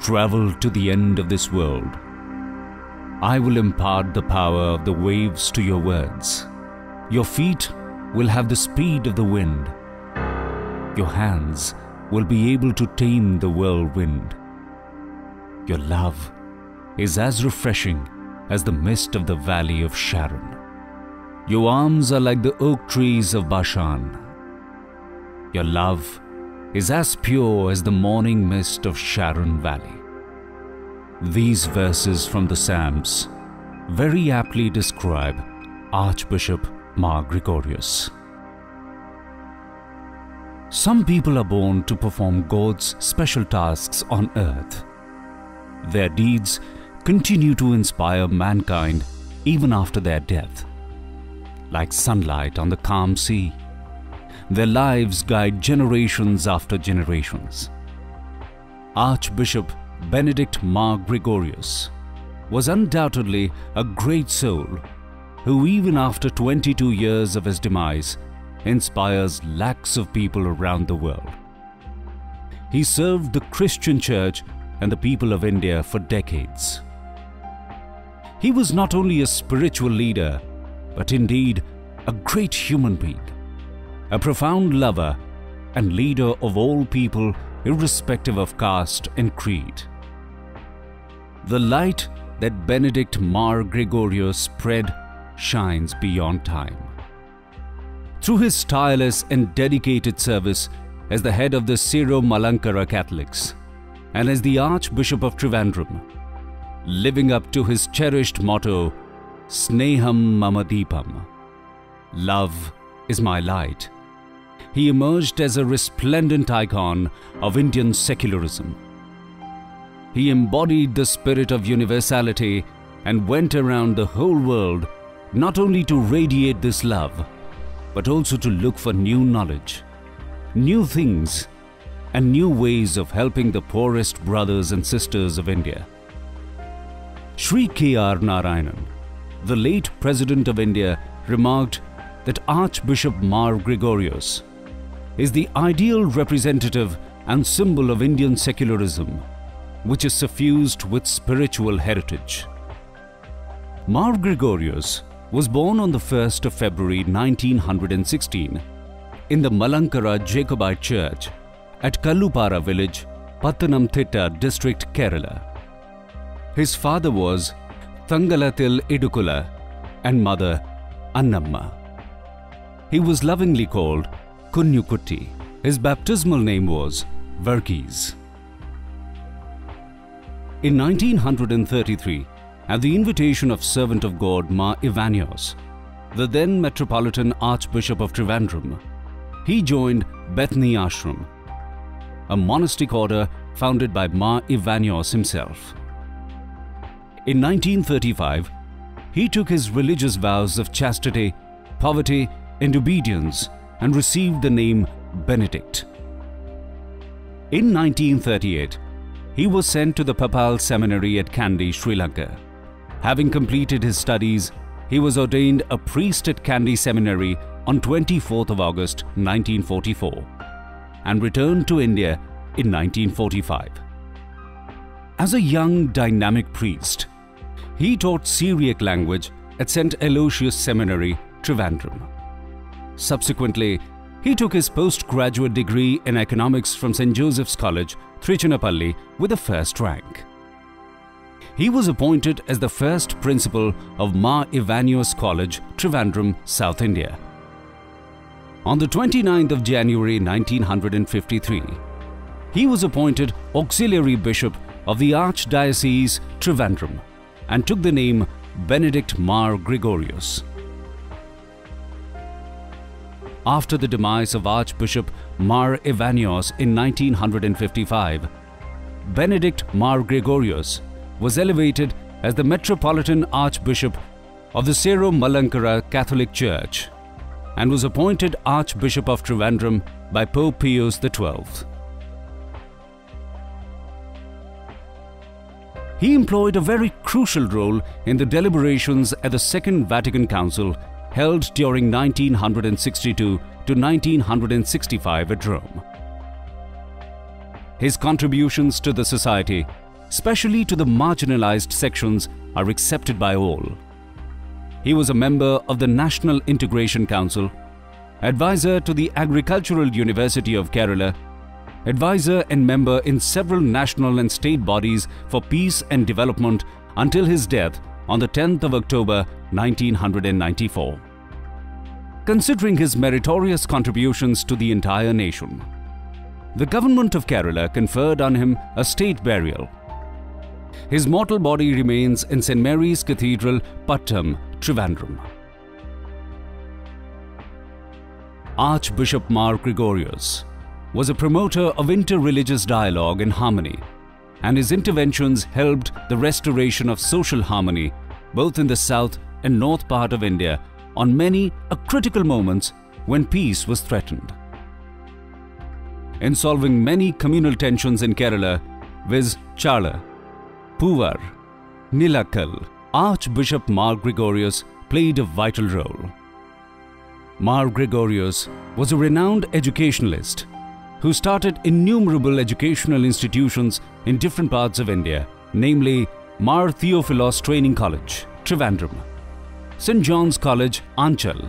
travel to the end of this world. I will impart the power of the waves to your words. Your feet will have the speed of the wind. Your hands will be able to tame the whirlwind. Your love is as refreshing as the mist of the valley of Sharon. Your arms are like the oak trees of Bashan. Your love is as pure as the morning mist of Sharon Valley. These verses from the Psalms very aptly describe Archbishop Mar Gregorius. Some people are born to perform God's special tasks on earth. Their deeds continue to inspire mankind even after their death. Like sunlight on the calm sea, their lives guide generations after generations. Archbishop Benedict Mar Gregorius was undoubtedly a great soul who even after 22 years of his demise inspires lakhs of people around the world. He served the Christian church and the people of India for decades. He was not only a spiritual leader, but indeed a great human being, a profound lover and leader of all people irrespective of caste and creed. The light that Benedict Mar Gregorio spread shines beyond time. Through his tireless and dedicated service as the head of the Syro-Malankara Catholics and as the Archbishop of Trivandrum, living up to his cherished motto, Sneham Mamadipam, Love is my light, he emerged as a resplendent icon of Indian secularism. He embodied the spirit of universality and went around the whole world not only to radiate this love, but also to look for new knowledge, new things, and new ways of helping the poorest brothers and sisters of India. Sri K.R. Narayanan, the late President of India, remarked that Archbishop Mar Gregorius is the ideal representative and symbol of Indian secularism, which is suffused with spiritual heritage. Mar Gregorius was born on the 1st of February 1916 in the Malankara Jacobite Church at Kallupara village, Pattanamthitta district, Kerala. His father was Thangalathil Idukula and mother Annamma. He was lovingly called Kunyukutti. His baptismal name was Verghese. In 1933, at the invitation of servant of God Mar Ivanios, the then Metropolitan Archbishop of Trivandrum, he joined Bethany Ashram, a monastic order founded by Mar Ivanios himself. In 1935, he took his religious vows of chastity, poverty and obedience and received the name Benedict. In 1938, he was sent to the Papal Seminary at Kandy, Sri Lanka. Having completed his studies, he was ordained a priest at Kandy Seminary on 24th of August 1944 and returned to India in 1945. As a young dynamic priest, he taught Syriac language at St. Aloysius Seminary, Trivandrum. Subsequently, he took his postgraduate degree in economics from St. Joseph's College, Trichinappalli with a first rank. He was appointed as the first principal of Mar Ivanios College, Trivandrum, South India. On the 29th of January 1953, he was appointed auxiliary bishop of the Archdiocese Trivandrum and took the name Benedict Mar Gregorius. After the demise of Archbishop Mar Ivanios in 1955, Benedict Mar Gregorius was elevated as the Metropolitan Archbishop of the Syro-Malankara Catholic Church and was appointed Archbishop of Trivandrum by Pope Pius XII. He employed a very crucial role in the deliberations at the Second Vatican Council held during 1962 to 1965 at Rome. His contributions to the society especially to the marginalized sections, are accepted by all. He was a member of the National Integration Council, advisor to the Agricultural University of Kerala, advisor and member in several national and state bodies for peace and development until his death on the 10th of October 1994. Considering his meritorious contributions to the entire nation, the government of Kerala conferred on him a state burial. His mortal body remains in St. Mary's Cathedral, Pattam, Trivandrum. Archbishop Mar Gregorius was a promoter of interreligious dialogue and harmony, and his interventions helped the restoration of social harmony both in the south and north part of India on many a critical moments when peace was threatened. In solving many communal tensions in Kerala, viz. Chala, Poovar, Nilakal, Archbishop Mar Gregorius played a vital role. Mar Gregorius was a renowned educationalist who started innumerable educational institutions in different parts of India, namely Mar Theophilos Training College, Trivandrum, St. John's College, Anchal,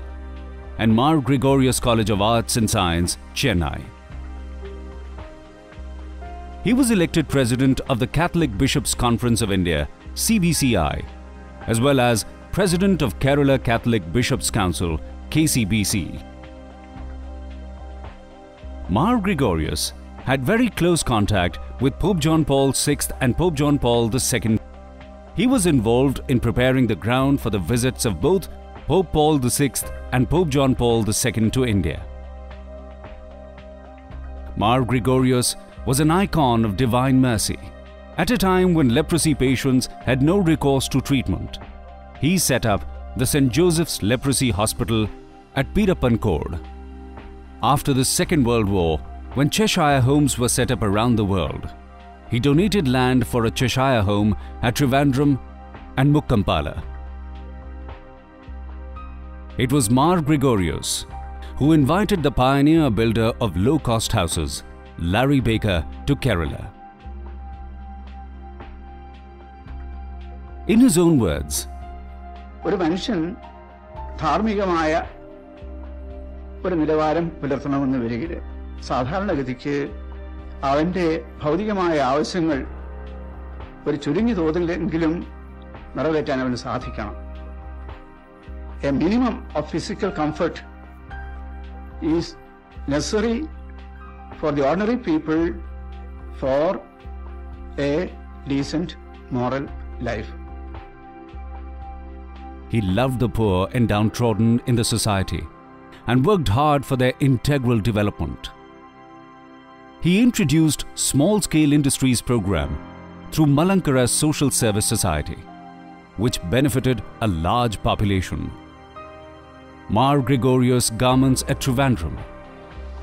and Mar Gregorius College of Arts and Science, Chennai. He was elected president of the Catholic Bishops' Conference of India, CBCI, as well as president of Kerala Catholic Bishops' Council, KCBC. Mar Gregorius had very close contact with Pope John Paul VI and Pope John Paul II. He was involved in preparing the ground for the visits of both Pope Paul VI and Pope John Paul II to India. Mar Gregorius was an icon of divine mercy. At a time when leprosy patients had no recourse to treatment, he set up the St. Joseph's Leprosy Hospital at Pirapankod. After the Second World War, when Cheshire homes were set up around the world, he donated land for a Cheshire home at Trivandrum and Mukkampala. It was Mar Gregorius who invited the pioneer builder of low-cost houses, Laurie Baker, to Kerala. In his own words, ഒരു മനുഷ്യൻ ധാർമ്മികമായ ഒരു നിലവാരം പുലർത്തണമെന്ന് വരികയിൽ സാധാരണഗതിക്ക് അവന്റെ ഭൗതികമായ ആവശ്യങ്ങൾ ഒരു ചുരുങ്ങിയ തോതിലെങ്കിലും നിറവേറ്റാൻ അവന് സാധിക്കണം a minimum of physical comfort is necessary for the ordinary people for A decent moral life he loved the poor and downtrodden in the society and worked hard for their integral development. He introduced small-scale industries program through Malankara Social Service Society, which benefited a large population. Mar Gregorius Garments at Trivandrum,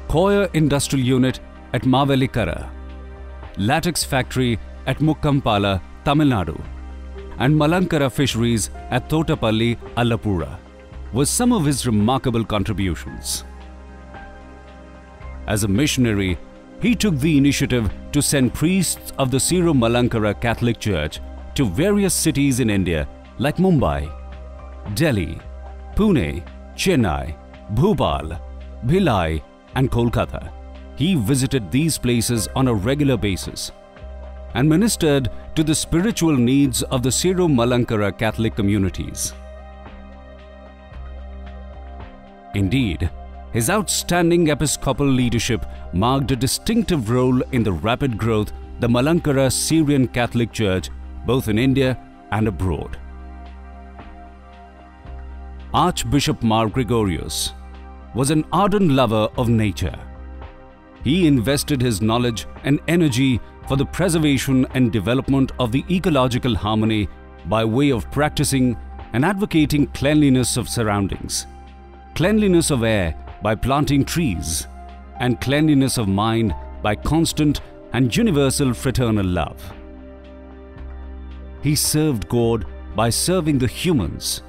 Coir Industrial Unit at Mavelikara, Latex Factory at Mukkampala, Tamil Nadu, and Malankara Fisheries at Thotapalli, Allapura were some of his remarkable contributions. As a missionary, he took the initiative to send priests of the Syro Malankara Catholic Church to various cities in India like Mumbai, Delhi, Pune, Chennai, Bhopal, Bhilai, and Kolkata. He visited these places on a regular basis and ministered to the spiritual needs of the Syro Malankara Catholic communities. Indeed, his outstanding episcopal leadership marked a distinctive role in the rapid growth of the Malankara Syrian Catholic Church both in India and abroad. Archbishop Mar Gregorius was an ardent lover of nature. He invested his knowledge and energy for the preservation and development of the ecological harmony by way of practicing and advocating cleanliness of surroundings, cleanliness of air by planting trees, and cleanliness of mind by constant and universal fraternal love. He served God by serving the humans,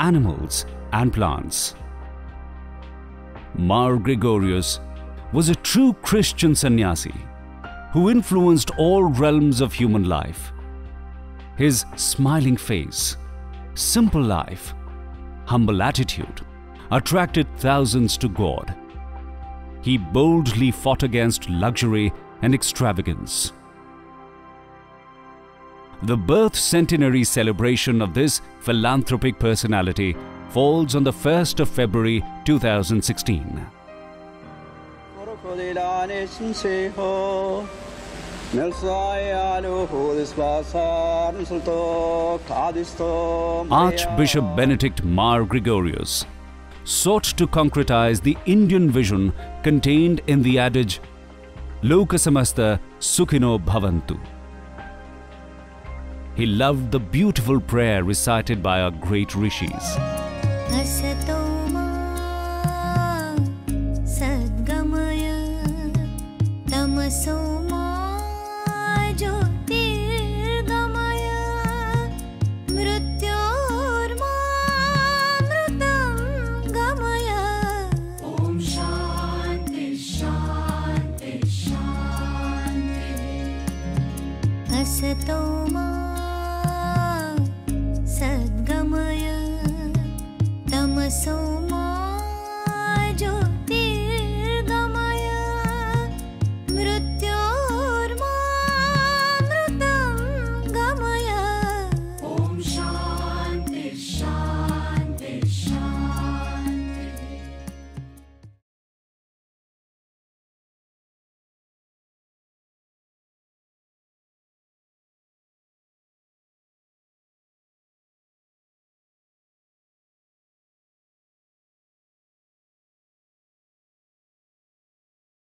animals, and plants. Mar Gregorius was a true Christian sannyasi who influenced all realms of human life his smiling face, simple life, humble attitude attracted thousands to God. He boldly fought against luxury and extravagance. The birth centenary celebration of this philanthropic personality falls on the 1st of February 2016. Archbishop Benedict Mar Gregorius sought to concretize the Indian vision contained in the adage Lokasamasta Sukhino Bhavantu. He loved the beautiful prayer recited by our great rishis.